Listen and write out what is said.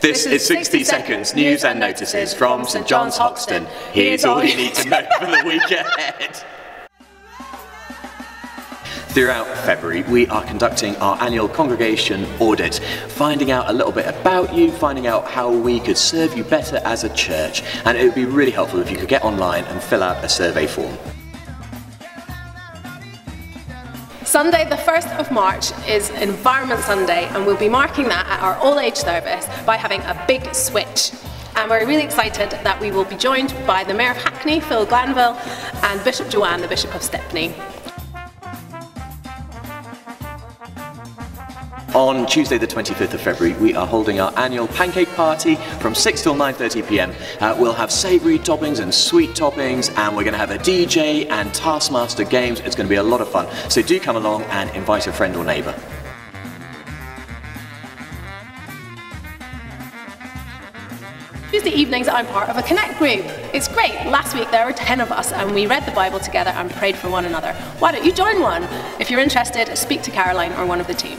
This is 60 seconds news and notices from St John's Hoxton. Here's all you need to know for the week ahead. Throughout February, we are conducting our annual congregation audit, finding out a little bit about you, finding out how we could serve you better as a church. And it would be really helpful if you could get online and fill out a survey form. Sunday, the 1st of March, is Environment Sunday, and we'll be marking that at our all age service by having a big switch. And we're really excited that we will be joined by the Mayor of Hackney, Phil Glanville, and Bishop Joanne, the Bishop of Stepney. On Tuesday the 25th of February we are holding our annual pancake party from 6 till 9.30pm. Uh, we'll have savoury toppings and sweet toppings and we're going to have a DJ and Taskmaster games. It's going to be a lot of fun. So do come along and invite a friend or neighbour. Tuesday evenings I'm part of a Connect group. It's great. Last week there were 10 of us and we read the Bible together and prayed for one another. Why don't you join one? If you're interested, speak to Caroline or one of the team.